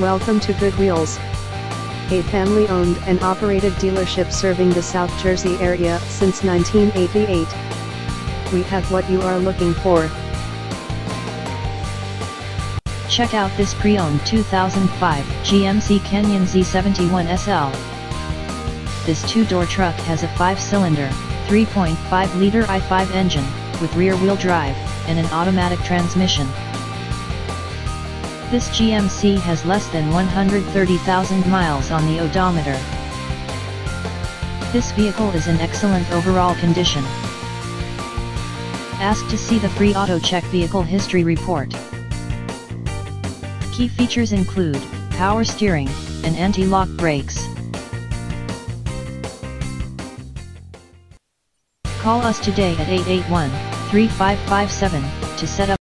Welcome to Good Wheels, a family-owned and operated dealership serving the South Jersey area since 1988. We have what you are looking for. Check out this pre-owned 2005 GMC Canyon Z71 SL. This two-door truck has a 5-cylinder, 3.5-liter i5 engine, with rear-wheel drive, and an automatic transmission. This GMC has less than 130,000 miles on the odometer. This vehicle is in excellent overall condition. Ask to see the free AutoCheck Vehicle History Report. Key features include, power steering, and anti-lock brakes. Call us today at 881-3557 to set up